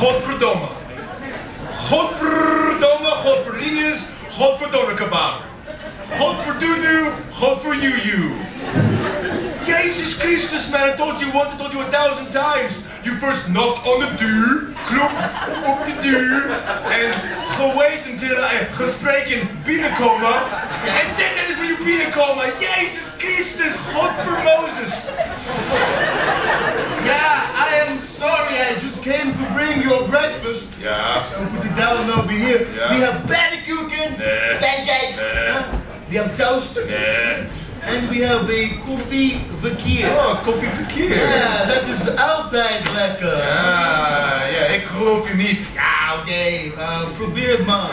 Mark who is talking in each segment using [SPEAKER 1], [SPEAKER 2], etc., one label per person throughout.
[SPEAKER 1] Godverdomme. Godverdomme, Godverdinges, Godverdomme kebab. Godverdoedoe, Godverjoejoe. Jesus Christus, man, I told you once, I told you a thousand times. You first knock on the deur, klop op de deur, en gewait until I gesprekken binnenkomen. And then that is when you binnenkomen. Jesus Christus, God for Moses.
[SPEAKER 2] Your breakfast.
[SPEAKER 1] Ja,
[SPEAKER 2] Put it down over here.
[SPEAKER 1] Yeah.
[SPEAKER 2] We have pannenkoeken,
[SPEAKER 1] Nee.
[SPEAKER 2] pancakes. Huh? We have toast.
[SPEAKER 1] nee.
[SPEAKER 2] And we have a koffie verkeer.
[SPEAKER 1] Oh, koffieverkeer.
[SPEAKER 2] Ja, dat is altijd lekker.
[SPEAKER 1] Ja, ik geloof je niet.
[SPEAKER 2] Ja, oké. eh, probeer het maar.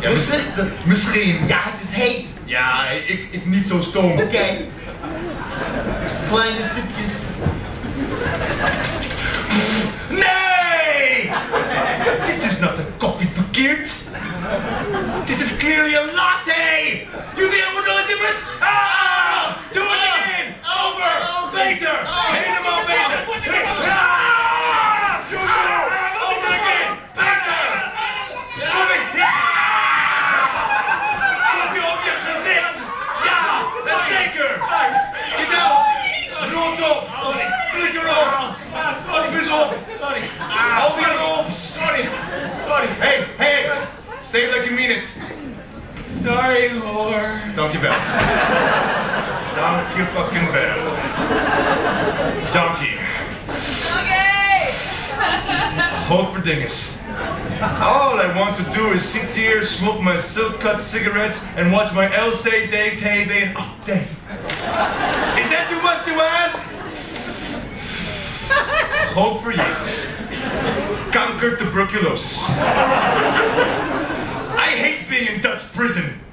[SPEAKER 1] Ja,
[SPEAKER 2] het?
[SPEAKER 1] misschien.
[SPEAKER 2] Ja, het is heet.
[SPEAKER 1] Ja, ik, ik niet zo stoom.
[SPEAKER 2] Oké.
[SPEAKER 1] Verkeerd. Dit is clearly a latte. You think I would know the difference? Ah! Do it again. Over. Beter. Helemaal beter. Ah! You do. Over again. Beter. Kom ik. Ja! Kom je op je gezicht. Ja, dat zeker. Is het? Rond op. Klik erop. Op is op.
[SPEAKER 3] Sorry.
[SPEAKER 1] Hou weer op.
[SPEAKER 3] Sorry. Sorry.
[SPEAKER 1] Hey, hey. Say it like you mean it.
[SPEAKER 3] Sorry hoor.
[SPEAKER 1] Dankjewel. Dank je fucking wel. Dankie.
[SPEAKER 4] Okay.
[SPEAKER 1] Godverdinges. All I want to do is sit here, smoke my silk cut cigarettes, and watch my LCD TV update. Is that too much to ask? Hope for Jesus. Conquer tuberculosis. Being in Dutch prison.